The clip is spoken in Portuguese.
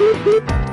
Música